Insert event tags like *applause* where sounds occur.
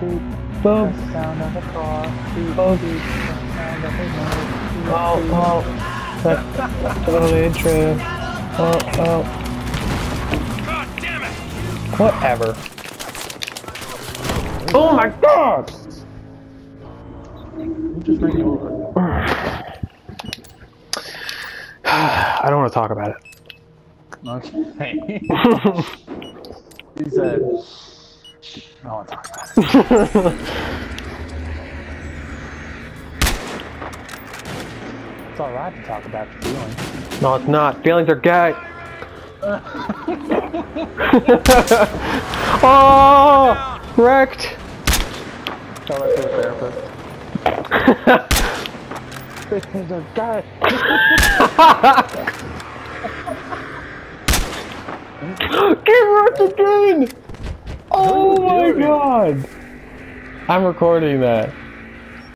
beep. Boom. The sound of a car. Beep, Boom. beep. The sound of a motor. Oh, oh. That's totally true. Oh, oh. God damn it! Whatever. Oh my god! Just ran me over. I don't want to talk about it. Okay. *laughs* he said, I don't want to talk about it. It's alright to talk about your feelings. no, it's not. Feelings are gay. *laughs* *laughs* oh! Wrecked! Tell that to *laughs* a therapist. Feelings are gay. Get wrecked again! Oh my god! I'm recording that.